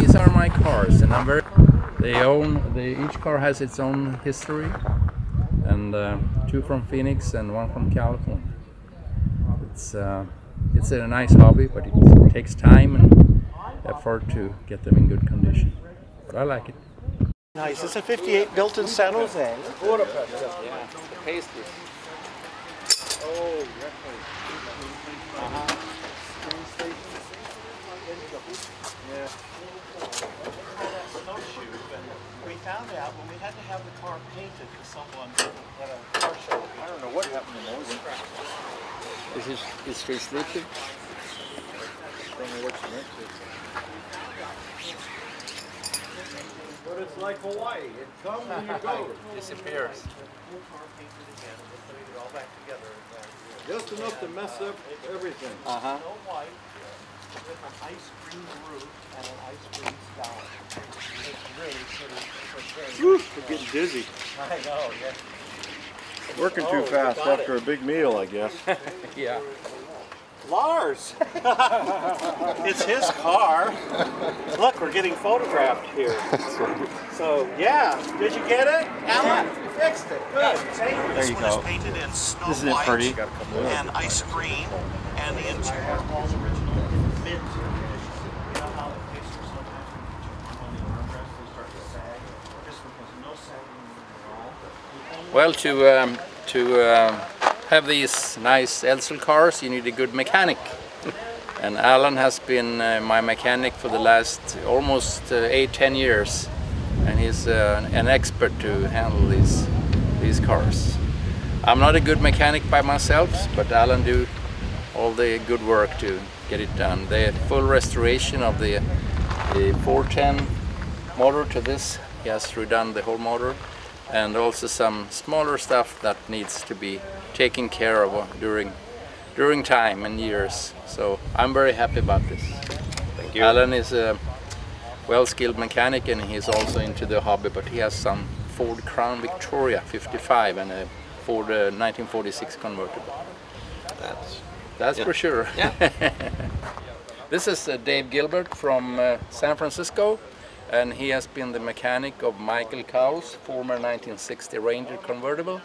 these are my cars, and I'm very. They own. They, each car has its own history, and uh, two from Phoenix and one from California. It's uh, it's a nice hobby, but it takes time and effort to get them in good condition. But I like it. Nice. It's a 58 built in San Jose. Yeah, the pastries. Oh, We found out when we had to have the car painted for someone at a car show. I don't know what happened to those. Is it is facelift? Don't know what you meant to. But it's like Hawaii. It comes and it goes. Disappears. car painted again, and we're putting it all back together. Just enough to mess up everything. Uh huh. Snow White with an ice cream roof and an ice cream sky. It's really pretty. It's very We're getting dizzy. I know, yeah. Working Oh, too you fast got after a big meal, I guess. Yeah. Lars! it's his car. Look, we're getting photographed here. So, yeah. Did you get it? Alan, you fixed it. Good. There you one go. is painted in snow Isn't it white pretty? and ice green, and the interior You know how on the armrest, start to sag? Well, to um, to um, have these nice Edsel cars, you need a good mechanic. and Alan has been uh, my mechanic for the last almost uh, eight, ten years, and he's uh, an expert to handle these these cars. I'm not a good mechanic by myself, but Alan do all the good work to get it done. The full restoration of the, the 410 motor to this, he has redone the whole motor and also some smaller stuff that needs to be taken care of during during time and years. So I'm very happy about this. Thank you. Alan is a well-skilled mechanic and he's also into the hobby, but he has some Ford Crown Victoria 55 and a Ford uh, 1946 convertible. That's That's Yeah. for sure. Yeah. this is uh, Dave Gilbert from uh, San Francisco, and he has been the mechanic of Michael Cowles, former 1960 Ranger convertible.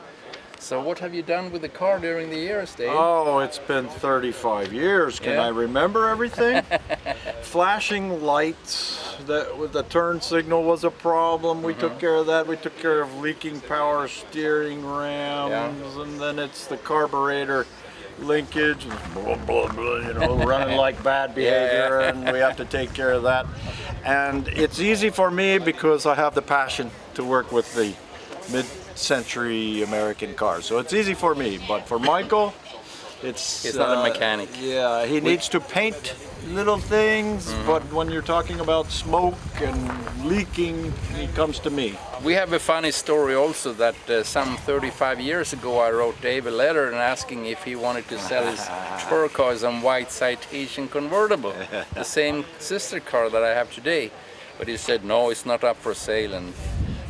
So what have you done with the car during the years, Dave? Oh, it's been 35 years. Can Yeah. I remember everything? Flashing lights, the, the turn signal was a problem. We Mm-hmm. took care of that. We took care of leaking power steering rams, and then it's the carburetor linkage, and blah, blah, blah, you know, running like bad behavior, and we have to take care of that. And it's easy for me because I have the passion to work with the mid-century American cars. So it's easy for me, but for Michael, it's He's not a uh, mechanic. Yeah, he needs to paint little things, Mm-hmm. but when you're talking about smoke and leaking, he comes to me. We have a funny story also that uh, some 35 years ago I wrote Dave a letter and asking if he wanted to sell his turquoise and white citation convertible, the same sister car that I have today. But he said no, it's not up for sale and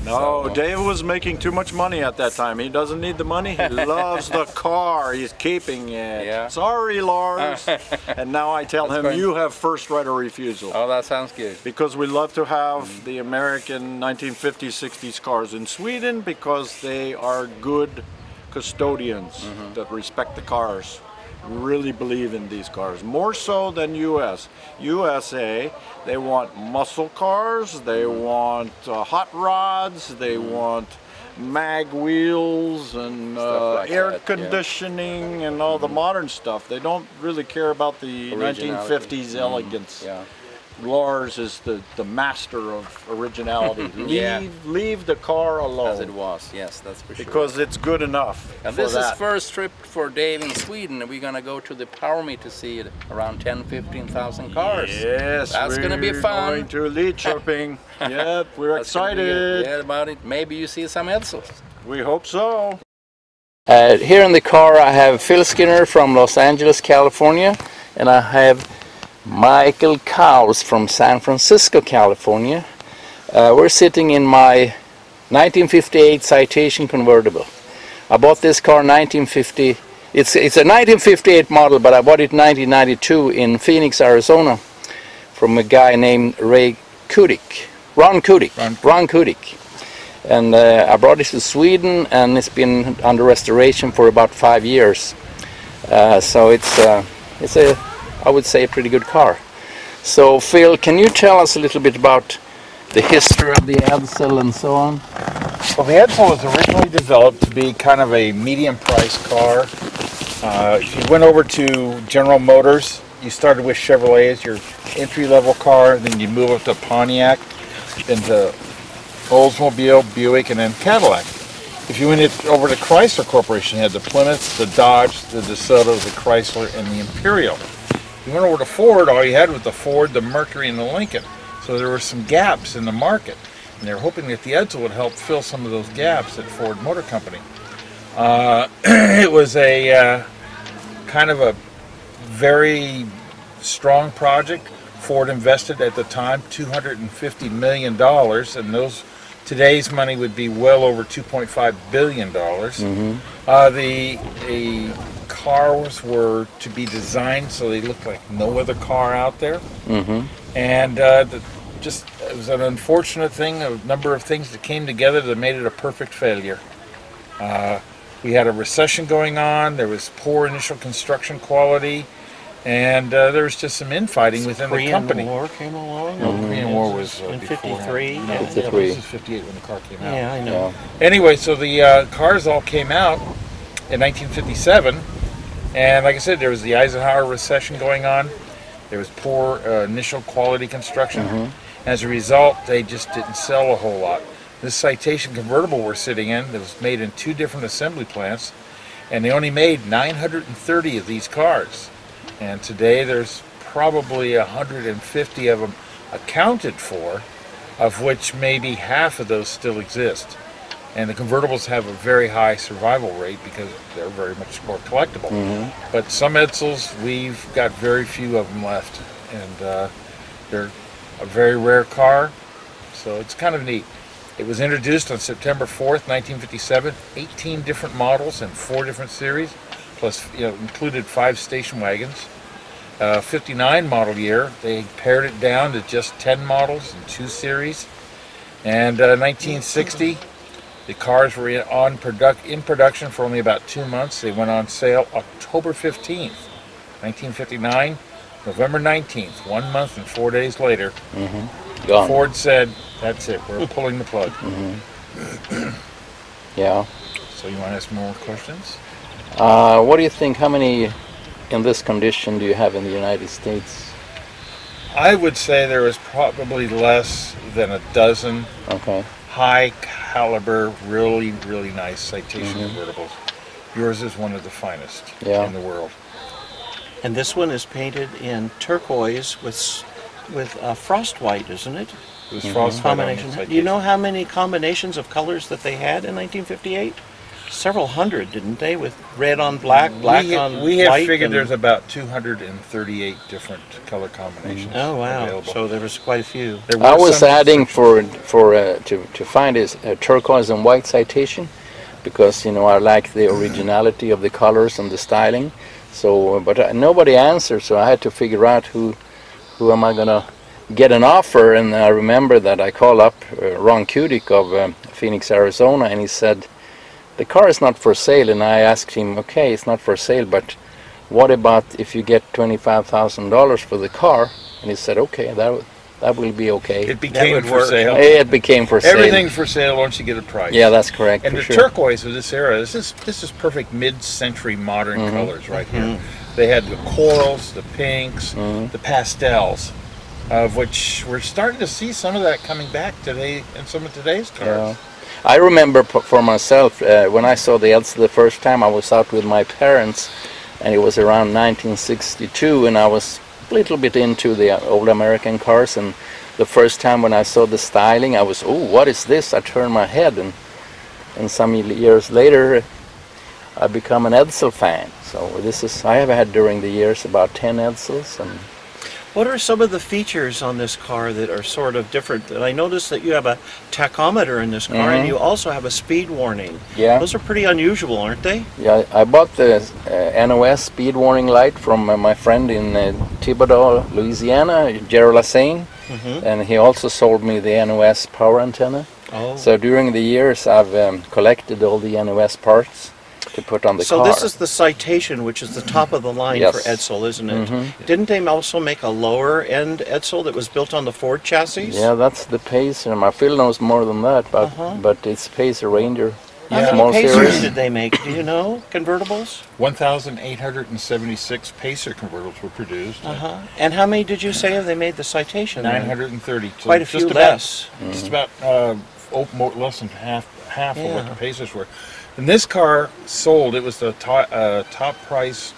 No, So- Dave was making too much money at that time. He doesn't need the money. He loves the car. He's keeping it. Yeah. Sorry, Lars. and now I tell That's him you have first right of refusal. oh that sounds good. Because we love to have the American 1950s, 60s cars in Sweden because they are good custodians Mm-hmm. that respect the cars, really believe in these cars, more so than US. USA, they want muscle cars, they Mm-hmm. want uh, hot rods, they want mag wheels and uh, like air that, yeah. conditioning and all the modern stuff. They don't really care about the Originality. 1950s elegance. Yeah. Lars is the, the master of originality. leave, Yeah. leave the car alone As it was, yes, that's for sure. because it's good enough. and this is first trip for Dave in Sweden. We're gonna go to the Power Meet to see it around 10, 15,000 cars. Yes, That's gonna be we're fun. Going to lead shopping. yep, we're That's excited. Yeah, about it. Maybe you see some Edsels. We hope so. Uh, here in the car I have Phil Skinner from Los Angeles, California, and I have Michael Cowles from San Francisco, California. Uh, we're sitting in my 1958 Citation convertible. I bought this car 1950. It's it's a 1958 model, but I bought it 1992 in Phoenix, Arizona, from a guy named Ray Kudik, Ron Kudik, Ron Ron Kudik. And uh, I brought it to Sweden and it's been under restoration for about five years. Uh, so it's, uh, it's a, I would say, a pretty good car. So Phil, can you tell us a little bit about the history of the Edsel and so on? Well, the Edsel was originally developed to be kind of a medium price car. Uh, if you went over to General Motors, you started with Chevrolet as your entry level car, then you move up to Pontiac, then to Oldsmobile, Buick, and then Cadillac. If you went over to Chrysler Corporation, you had the Plymouth, the Dodge, the DeSoto, the Chrysler, and the Imperial. You went over to Ford, all you had was the Ford, the Mercury, and the Lincoln. So there were some gaps in the market, and they were hoping that the Edsel would help fill some of those gaps at Ford Motor Company. Uh, it was a uh, kind of a very strong project. Ford invested at the time 250 million dollars, and those today's money would be well over 2.5 billion dollars. Uh, the the cars were to be designed so they looked like no other car out there, Mm-hmm. and uh, the, just it was an unfortunate thing. A number of things that came together that made it a perfect failure. Uh, we had a recession going on. There was poor initial construction quality, and uh, there was just some infighting within the Korean company. War came along. No, the Korean War was uh, In before. 53, No, yeah. 53. This is 58 when the car came out. Yeah, I know. Yeah. Anyway, so the uh, cars all came out in 1957, and like I said, there was the Eisenhower recession going on. There was poor uh, initial quality construction. As a result, they just didn't sell a whole lot. This citation convertible we're sitting in that was made in two different assembly plants, and they only made 930 of these cars. And today there's probably 150 of them accounted for, of which maybe half of those still exist. And the convertibles have a very high survival rate because they're very much more collectible. But some Edsels, we've got very few of them left, and uh, they're a very rare car, so it's kind of neat. It was introduced on September 4th, 1957. 18 different models and four different series, plus you know included five station wagons. Uh, 59 model year, they pared it down to just 10 models and two series. And uh, 1960, the cars were in, on product in production for only about two months. They went on sale October 15th, 1959. November 19th, one month and four days later, Gone. Ford said, "That's it. We're pulling the plug." Yeah. So you want to ask more questions? Uh, what do you think? How many in this condition do you have in the United States? I would say there is probably less than a dozen Okay. high caliber, really, really nice citation convertibles. Yours is one of the finest Yeah. in the world. And this one is painted in turquoise with with uh, frost white, isn't it? It was frostbite on the Combination. Do you know how many combinations of colors that they had in 1958? Several hundred, didn't they? With red on black, black we, on we have white. figured and- there's about 238 different color combinations. Oh wow! available. So there was quite a few. There I was adding for for uh, to to find is a turquoise and white citation because you know I like the originality of the colors and the styling. So, but uh, nobody answered, so I had to figure out who who am I gonna get an offer. And I remember that I called up uh, Ron Kudik of um, Phoenix, Arizona, and he said the car is not for sale. And I asked him, okay, it's not for sale, but what about if you get twenty-five thousand dollars for the car? And he said, okay, that that will be okay. It became for work. sale. It became for sale. Everything's for sale once you get a price. Yeah, that's correct. And for the sure. turquoise of this era, this is this is perfect mid-century modern Mm-hmm. colors right here. They had the corals, the pinks, Mm-hmm. the pastels, of which we're starting to see some of that coming back today in some of today's Yeah. I remember for myself uh, when I saw the Edsel the first time. I was out with my parents, and it was around 1962, and I was a little bit into the uh, old American cars. And the first time when I saw the styling, I was, oh, what is this? I turned my head, and and some years later, I become an Edsel fan. So this is I have had during the years about 10 Edsels, and What are some of the features on this car that are sort of different? And I noticed that you have a tachometer in this car, and Mhm. you also have a speed warning. yeah. Those are pretty unusual, aren't they? Yeah, I bought the uh, NOS speed warning light from uh, my friend in uh, Thibodaux, Louisiana, Gerald Lassane. and he also sold me the NOS power antenna. Oh. So during the years, I've um, collected all the NOS parts to put on the So car. this is the Citation, which is the top of the line Yes. for Edsel, isn't it? Mhm. Didn't they also make a lower end Edsel that was built on the Ford chassis? yeah, that's the Pacer. My Phil knows more than that, but Uh-huh. but it's Pacer Ranger. How many Small Pacers series. did they make? Do you know? Convertibles? 1,876 Pacer convertibles were produced. Uh huh. And how many did you say have they made the Citation? then? 930. So Quite a just few about- less. Just about uh, oh, more, less than half half of what the Pacers were. And this car sold. It was the top uh, top priced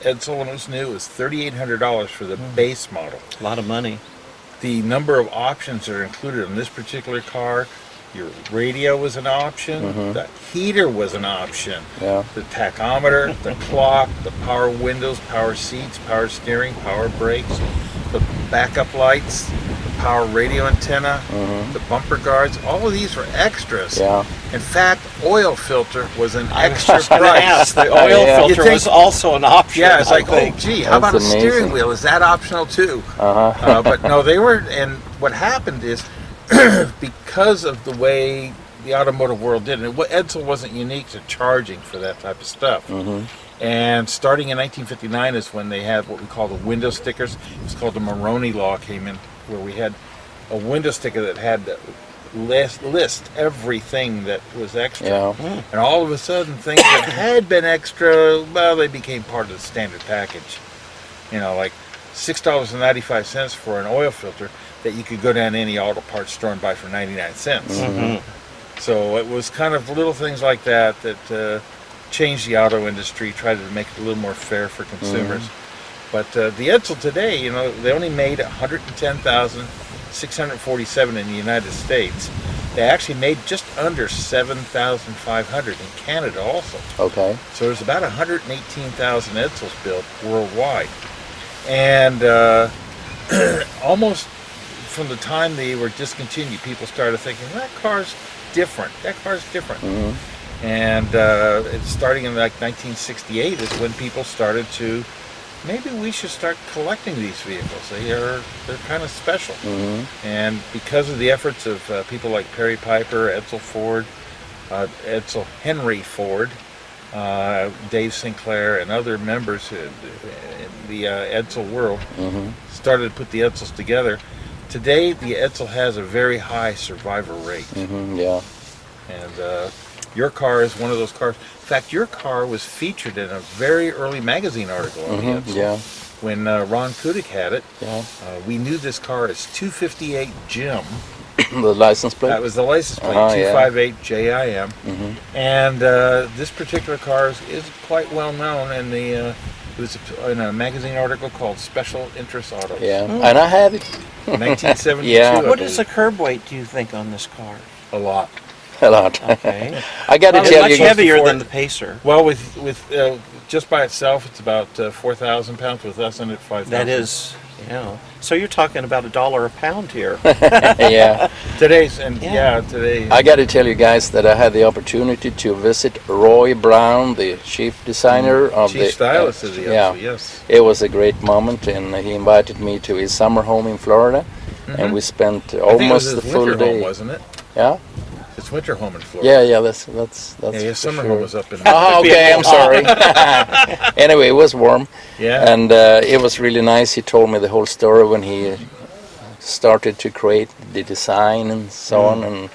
Edsel when it was new. It was thirty eight hundred dollars for the base model. A lot of money. The number of options that are included in this particular car. Your radio was an option. The heater was an option. Yeah. The tachometer, the clock, the power windows, power seats, power steering, power brakes, the backup lights, power radio antenna, the bumper guards. All of these were extras. Yeah. In fact, oil filter was an extra price. ask, the oil Yeah. filter think- was also an option. Yeah, it's I like, oh, gee, how That's about a steering wheel? Is that optional too? Uh-huh. uh, but no, they were. And what happened is because of the way the automotive world did, and Edsel wasn't unique to charging for that type of stuff. Mm-hmm. And starting in 1959 is when they had what we call the window stickers. It's called the Monroney Law came in, where we had a window sticker that had to list, list everything that was extra. Yeah. Hmm. And all of a sudden, things that had been extra, well, they became part of the standard package. You know, like six dollars and ninety-five cents for an oil filter that you could go down to any auto parts store and buy for ninety-nine cents. Mm-hmm. So it was kind of little things like that that uh, changed the auto industry, tried to make it a little more fair for consumers. Mm-hmm. But uh, the Edsel today, you know, they only made 110,647 in the United States. They actually made just under 7,500 in Canada also. Okay. So there's about 118,000 Edsels built worldwide. And uh, almost from the time they were discontinued, people started thinking, that car's different. That car's different. And uh, starting in like 1968 is when people started to, maybe we should start collecting these vehicles. They are, they're kind of special. And because of the efforts of uh, people like Perry Piper, Edsel Ford, uh, Edsel Henry Ford, uh, Dave Sinclair, and other members in in the uh, Edsel world started to put the Edsels together. Today, the Edsel has a very high survivor rate, hmm Yeah. and uh, your car is one of those cars. In fact, your car was featured in a very early magazine article on hmm the Yeah. When uh, Ron Kudik had it, Yeah. uh, we knew this car as 258 Jim. the license plate. That was the license plate, Uh-huh, yeah. 258 JIM. Mhm. And uh, this particular car is, is quite well known in the. Uh, it was in a magazine article called Special Interest Autos. Yeah. And I have it 1972. Yeah. I What is the curb weight, do you think, on this car? a lot? a lot. Okay. I got to it's tell much you guys. heavier than the Pacer. Well, with with uh, just by itself, it's about uh, 4,000 pounds. With us in it, 5,000. That is, yeah. So you're talking about a dollar a pound here. yeah. today's and Yeah. yeah, today. I got to tell you guys that I had the opportunity to visit Roy Brown, the chief designer of Chief the stylist of the yeah. Edsel, yes. It was a great moment, and he invited me to his summer home in Florida, and we spent Mm-hmm. I think it was almost the his full winter day. home, wasn't it? yeah, Winter home in Florida. yeah, yeah. That's that's that's. Yeah, his summer sure. home was up in. Oh, okay. I'm sorry. anyway, it was warm, yeah. and uh, it was really nice. He told me the whole story when he started to create the design and so Mm. on, and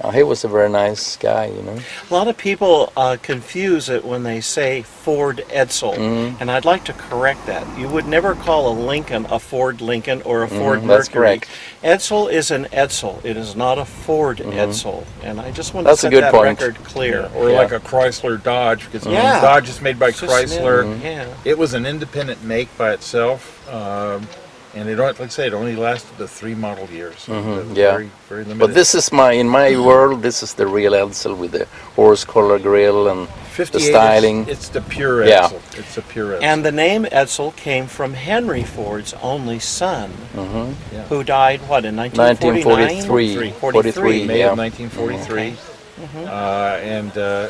uh, he was a very nice guy, you know. A lot of people uh, confuse it when they say Ford Edsel, Mhm. and I'd like to correct that. You would never call a Lincoln a Ford Lincoln or a Ford that's Mercury. correct. Edsel is an Edsel. It is not a Ford Edsel, and I just want. That's to a set good that point. record clear. or Yeah. like a Chrysler Dodge, because Yeah. Dodge is made by It's Chrysler. new. Yeah. It was an independent make by itself, um, and it only, like I say, it only lasted the three model years. So Mhm, yeah. Very, very limited. But this is my in my world. This is the real Edsel with the horse collar grill and 58 the is- styling. It's the pure Edsel. Yeah. It's a pure Edsel. And the name Edsel came from Henry Ford's only son, Mhm. Yeah. who died, what, in 1949? 1943. 43. May Yeah. of 1943. Okay. Uh, and uh,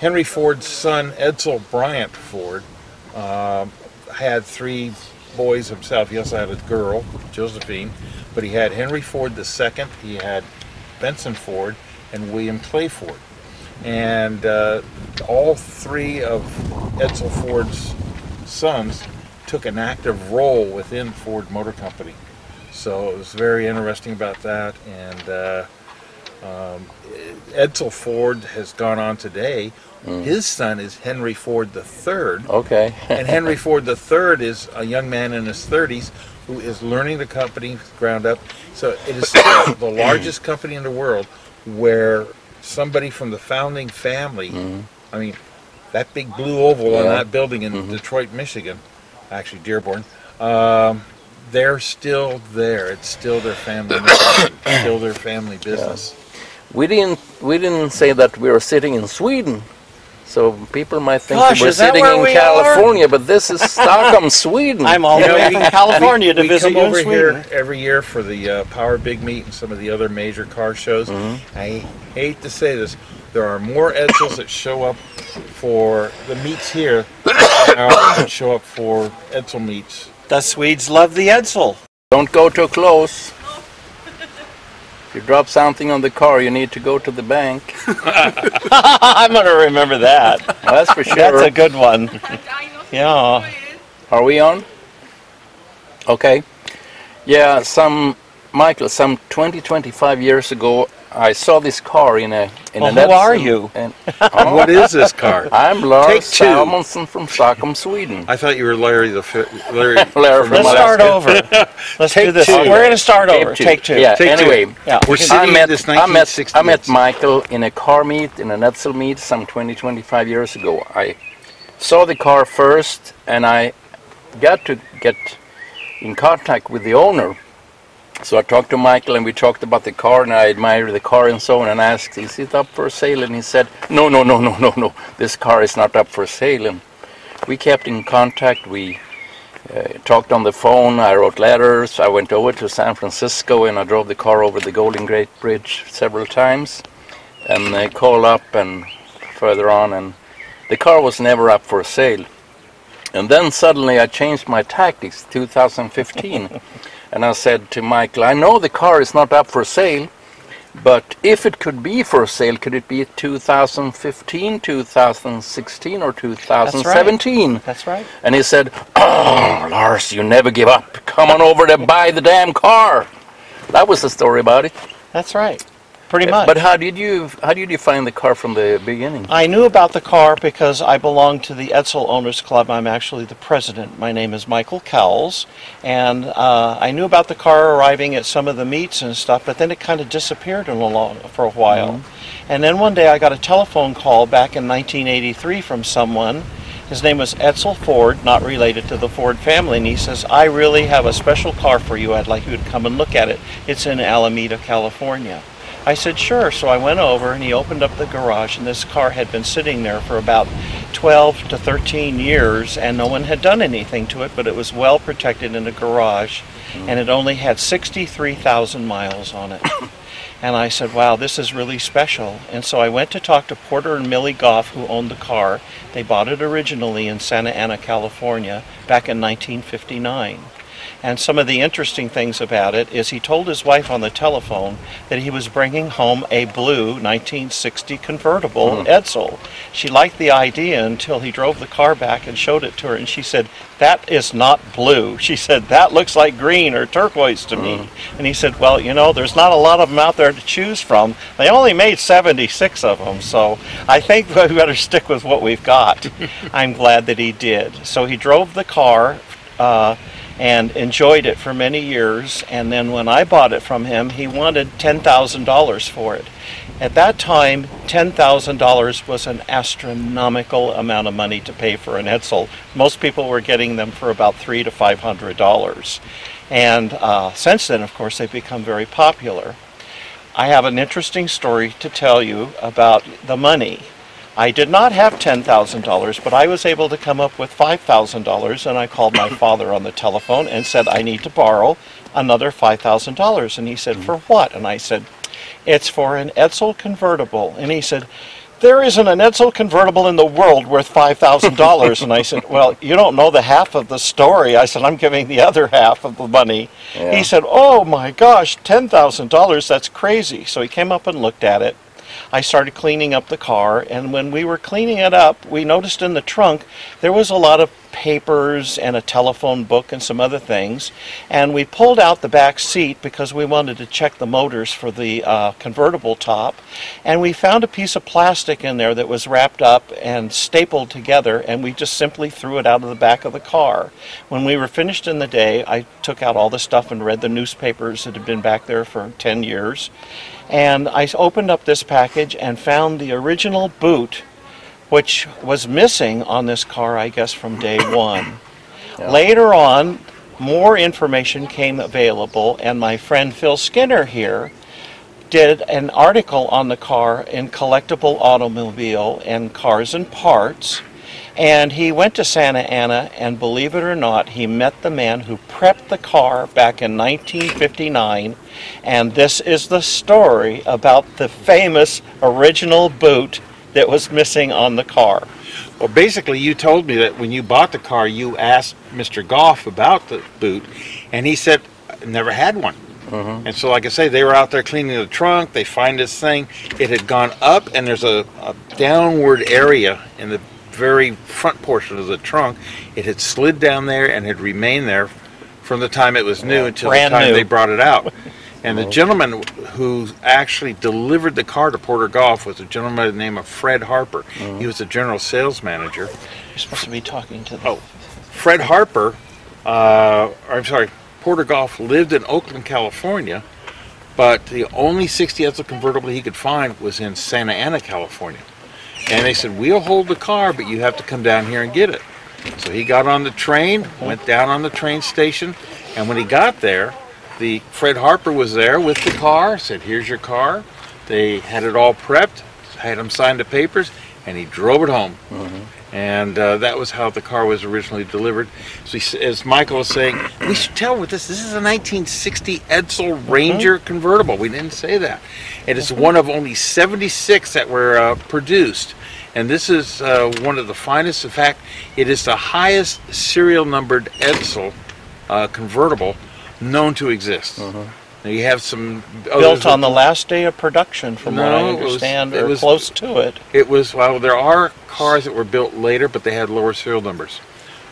Henry Ford's son, Edsel Bryant Ford, um, had three boys himself. He also had a girl, Josephine, but he had Henry Ford II, he had Benson Ford, and William Clay Ford. And uh, all three of Edsel Ford's sons took an active role within Ford Motor Company. So it was very interesting about that. And uh, um, Edsel Ford has gone on today. Mm. His son is Henry Ford III. Okay. and Henry Ford III is a young man in his 30s who is learning the company ground up. So it is still the largest company in the world where somebody from the founding family, mm-hmm. I mean, that big blue oval on that building in mm-hmm. Detroit, Michigan, actually Dearborn, um, they're still there. It's still their family, still their family business. We didn't we didn't say that we were sitting in Sweden. So people might think Gosh, we're sitting in we are? California, but this is Stockholm, Sweden. I'm all the You know, way we- from California to we visit come you in over Sweden. here every year for the uh, Power Big Meet and some of the other major car shows. Mm-hmm. I hate to say this, there are more Edsels that show up for the meets here than there are that show up for Edsel meets. The Swedes love the Edsel. Don't go too close. If you drop something on the car, you need to go to the bank. I'm going to remember that. Well, that's for sure. That's a good one. Yeah. Are we on? Okay. Yeah, some Michael, some 20, 25 years ago, I saw this car in a in Well, a who are you? And, And what oh. is this car? I'm Lars Take. Salmonsson from Stockholm, Sweden. I thought you were Larry the fi- Larry. Larry from Let's start over. Let's do Take this. two. We're going to start over. two. Take two. Yeah. Take two. anyway, Yeah. We're we sitting I in met, this I met, I met Michael in a car meet, in an Edsel meet, some 20, 25 years ago. I saw the car first, and I got to get in contact with the owner. So I talked to Michael, and we talked about the car, and I admired the car and so on, and asked, "Is it up for sale?" And he said, "No, no, no, no, no, no. This car is not up for sale." And we kept in contact. We uh, talked on the phone. I wrote letters. I went over to San Francisco and I drove the car over the Golden Gate Bridge several times, and I called up and further on, and the car was never up for sale. And then suddenly I changed my tactics, 2015, and I said to Michael, "I know the car is not up for sale." But if it could be for sale, could it be 2015, 2016, or 2017? That's right. That's right. And he said, Oh, Lars, you never give up. Come on over to buy the damn car. That was the story about it. That's right. Pretty much. But how did you how did you find the car from the beginning? I knew about the car because I belong to the Edsel Owners Club. I'm actually the president. My name is Michael Cowles, and uh, I knew about the car arriving at some of the meets and stuff. But then it kind of disappeared in a long, for a while. And then one day I got a telephone call back in 1983 from someone. His name was Edsel Ford, not related to the Ford family, and he says, "I really have a special car for you. I'd like you to come and look at it. It's in Alameda, California." I said, sure. So I went over and he opened up the garage, and this car had been sitting there for about 12 to 13 years, and no one had done anything to it, but it was well protected in a garage, and it only had 63,000 miles on it. And I said, wow, this is really special. And so I went to talk to Porter and Millie Goff, who owned the car. They bought it originally in Santa Ana, California, back in 1959. And some of the interesting things about it is he told his wife on the telephone that he was bringing home a blue 1960 convertible Edsel. She liked the idea until he drove the car back and showed it to her, and she said, That is not blue. She said, That looks like green or turquoise to me. And he said, Well, you know, there's not a lot of them out there to choose from. They only made 76 of them, so I think we better stick with what we've got. I'm glad that he did. So he drove the car. Uh, and enjoyed it for many years. And then when I bought it from him, he wanted $10,000 for it. At that time, $10,000 was an astronomical amount of money to pay for an Edsel. Most people were getting them for about three to five hundred dollars, and uh, since then, of course, they've become very popular. I have an interesting story to tell you about the money. I did not have $10,000, but I was able to come up with $5,000, and I called my father on the telephone and said, I need to borrow another $5,000. And he said, For what? And I said, It's for an Edsel convertible. And he said, there isn't an Edsel convertible in the world worth $5,000. and I said, well, you don't know the half of the story. I said, I'm giving the other half of the money. Yeah. He said, oh my gosh, $10,000, that's crazy. So he came up and looked at it. I started cleaning up the car, and when we were cleaning it up, we noticed in the trunk there was a lot of papers and a telephone book and some other things. And we pulled out the back seat because we wanted to check the motors for the uh, convertible top. And we found a piece of plastic in there that was wrapped up and stapled together, and we just simply threw it out of the back of the car. When we were finished in the day, I took out all the stuff and read the newspapers that had been back there for 10 years. And I opened up this package and found the original boot which was missing on this car, I guess, from day one. Later on, more information came available, and my friend Phil Skinner here did an article on the car in Collectible Automobile and Cars and Parts. And he went to Santa Ana, and believe it or not, he met the man who prepped the car back in 1959. And this is the story about the famous original boot that was missing on the car. Well, basically, you told me that when you bought the car, you asked Mr. Goff about the boot, and he said, never had one. Mm-hmm. And so, like I say, they were out there cleaning the trunk. They find this thing. It had gone up, and there's a, a downward area in the very front portion of the trunk. It had slid down there and had remained there from the time it was new until the time new. they brought it out. And the gentleman who actually delivered the car to Porter Goff was a gentleman by the name of Fred Harper. He was the general sales manager. You're supposed to be talking to the Oh, Fred Harper, uh, I'm sorry, Porter Goff lived in Oakland, California, but the only 60 Edsel convertible he could find was in Santa Ana, California. And they said, We'll hold the car, but you have to come down here and get it. So he got on the train, went down on the train station, and when he got there, the Fred Harper was there with the car, said, Here's your car. They had it all prepped, had him sign the papers, and he drove it home. And uh, that was how the car was originally delivered. So, he, as Michael was saying, we should tell with this. This is a 1960 Edsel Ranger convertible. We didn't say that. It is one of only 76 that were uh, produced. And this is uh, one of the finest. In fact, it is the highest serial numbered Edsel uh, convertible known to exist. Now you have some built others on the last day of production, from what I No, it was- understand, it or was- close to it. It was well. There are cars that were built later, but they had lower serial numbers.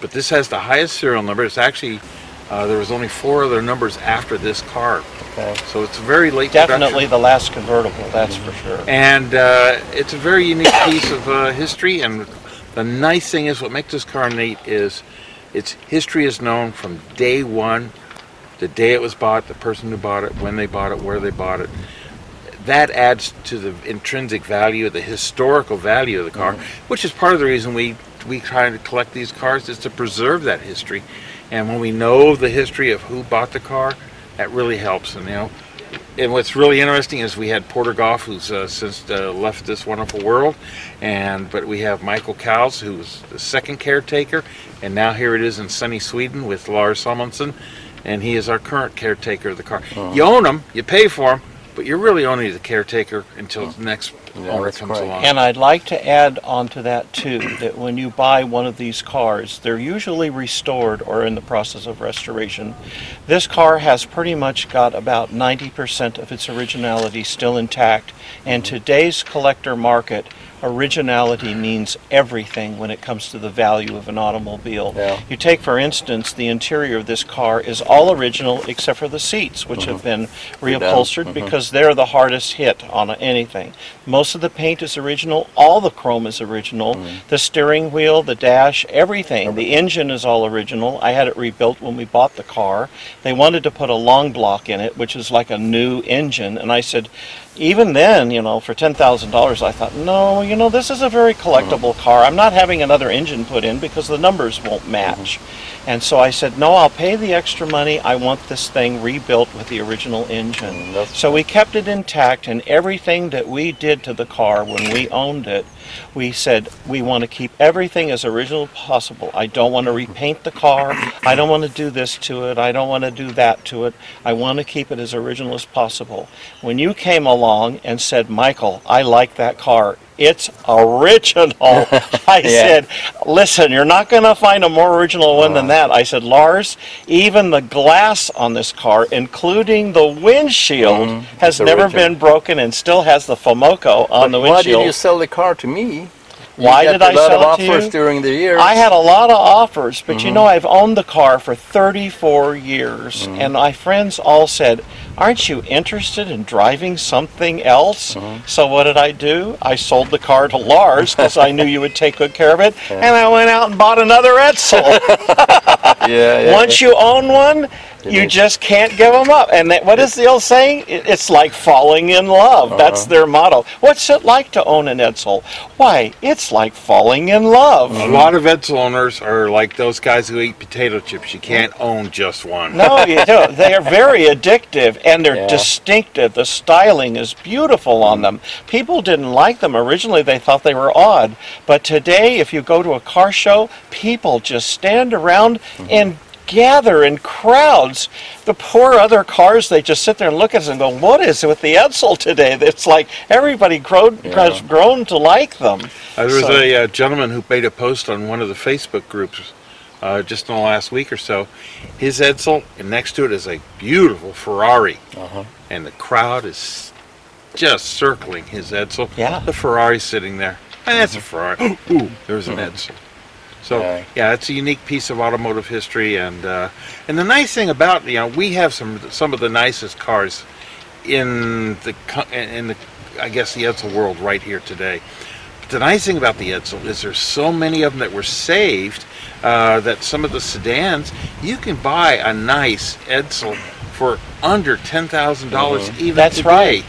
But this has the highest serial number. It's actually uh, there was only four other numbers after this car, Okay. so it's very late. Definitely the last convertible, that's for sure. And uh, it's a very unique piece of uh, history. And the nice thing is, what makes this car neat is its history is known from day one, the day it was bought, the person who bought it, when they bought it, where they bought it. That adds to the intrinsic value, the historical value of the car, which is part of the reason we we try to collect these cars is to preserve that history. And when we know the history of who bought the car, that really helps. And you know, and what's really interesting is we had Porter Goff, who's uh, since uh, left this wonderful world, and but we have Michael Cowles, who's the second caretaker, and now here it is in sunny Sweden with Lars Samuelsson, and he is our current caretaker of the car. You own them, you pay for them, but you're really only the caretaker until the next Yeah, owner that's comes correct. along. And I'd like to add on to that too, that when you buy one of these cars, they're usually restored or in the process of restoration. This car has pretty much got about 90% of its originality still intact. And today's collector market, originality means everything when it comes to the value of an automobile. Yeah. You take, for instance, the interior of this car is all original except for the seats, which have mm-hmm. been reupholstered mm-hmm. because they're the hardest hit on anything. Most of the paint is original, all the chrome is original, mm. the steering wheel, the dash, everything. The engine is all original. I had it rebuilt when we bought the car. They wanted to put a long block in it, which is like a new engine, and I said, even then, you know, for ten thousand dollars, I thought, no, you know, this is a very collectible mm. car. I'm not having another engine put in because the numbers won't mm-hmm. match. And so I said, no, I'll pay the extra money. I want this thing rebuilt with the original engine. Mm, that's- So we kept it intact, and everything that we did to the car when we owned it, we said we want to keep everything as original as possible. I don't want to mm-hmm. repaint the car. I don't want to do this to it. I don't want to do that to it. I want to keep it as original as possible. When you came along and said, Michael, I like that car, it's original. I Yeah. said, listen, you're not going to find a more original one than that. I said, Lars, even the glass on this car, including the windshield, has Mm-hmm. It's never original. been broken and still has the Fomoco on the windshield. Why did you sell the car to me? Why did I sell it to offers you? during the year. I had a lot of offers, but Mm-hmm. you know, I've owned the car for 34 years, Mm-hmm. and my friends all said, Aren't you interested in driving something else? Mm-hmm. So, what did I do? I sold the car to Lars because I knew you would take good care of it, and I went out and bought another Edsel. yeah, yeah, Once you own one, you is. just can't give them up. And that, what is the old saying? It's like falling in love. That's Uh-huh. their motto. What's it like to own an Edsel? Why, it's like falling in love. A lot of Edsel owners are like those guys who eat potato chips. You can't own just one. No, you don't. They are very addictive and they're Yeah. distinctive. The styling is beautiful on them. People didn't like them originally, they thought they were odd. But today, if you go to a car show, people just stand around and gather in crowds. The poor other cars, they just sit there and look at us and go, What is it with the Edsel today? It's like everybody grown, has grown to like them. Uh, there was a uh, gentleman who made a post on one of the Facebook groups uh, just in the last week or so. His Edsel, and next to it is a beautiful Ferrari. Uh-huh. And the crowd is just circling his Edsel. Yeah. The Ferrari sitting there. And that's a Ferrari. Ooh, there's an Edsel. So Yeah. yeah, it's a unique piece of automotive history, and uh, and the nice thing about you know we have some some of the nicest cars in the in the I guess the Edsel world right here today. But the nice thing about the Edsel is there's so many of them that were saved uh, that some of the sedans you can buy a nice Edsel for under ten thousand dollars even That's today. right.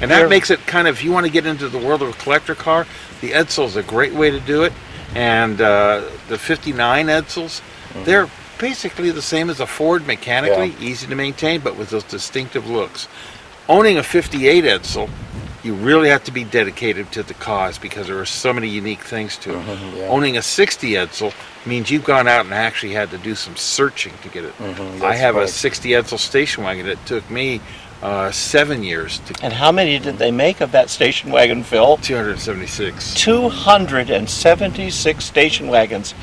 And that You're- makes it kind of if you want to get into the world of a collector car, the Edsel is a great way to do it. And uh, the 59 Edsels, they're basically the same as a Ford mechanically, easy to maintain, but with those distinctive looks. Owning a 58 Edsel, you really have to be dedicated to the cause because there are so many unique things to it. yeah. Owning a 60 Edsel means you've gone out and actually had to do some searching to get it. Mhm, I have a 60 Edsel station wagon that took me uh, seven years to And how many did they make of that station wagon, Phil? 276. 276 station wagons,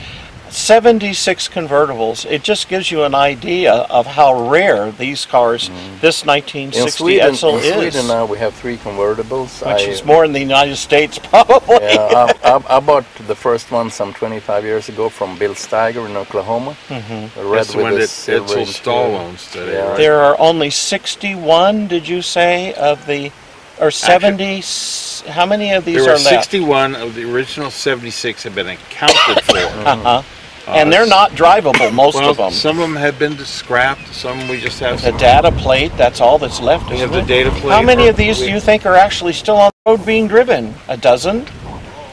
76 convertibles. It just gives you an idea of how rare these cars, this in 1960 Sweden, Edsel in is. Sweden now we have three convertibles. which I- is more in the United States, probably. Yeah, I, I, I bought the first one some 25 years ago from Bill Steiger in Oklahoma. Mm-hmm. Red That's the one that Edsel Stahl owns today, Yeah. right? There are only 61, did you say, of the, or 70, s- how many of these There are were left? 61 of the original 76 have been accounted for. And they're not drivable, most well, of them. some of them have been scrapped. Some we just have The some. data plate, that's all that's left. We have isn't the it? data plate. How many of these do you think are actually still on the road being driven? A dozen?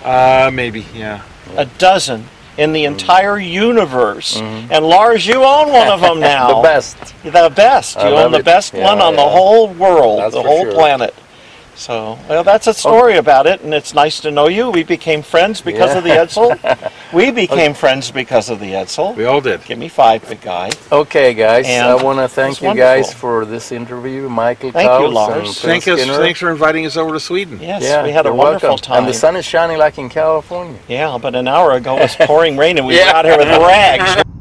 Uh, maybe, yeah. A dozen in the entire universe. And Lars, you own one of them now. The best. The best. You love own the it. best Yeah, one on the whole world, That's the whole sure. planet. So, well, that's a story about it, and it's nice to know you. We became friends because Yeah. of the Edsel. we became friends because of the Edsel. We all did. Give me five, big guy. Okay, guys. And I want to thank it's you guys for this interview, Michael Thank you, Lars. Thank us. Thanks for inviting us over to Sweden. Yes, Yeah, we had a wonderful welcome. time. And the sun is shining like in California. Yeah, but an hour ago it was pouring rain, and we Yeah. were out here with rags.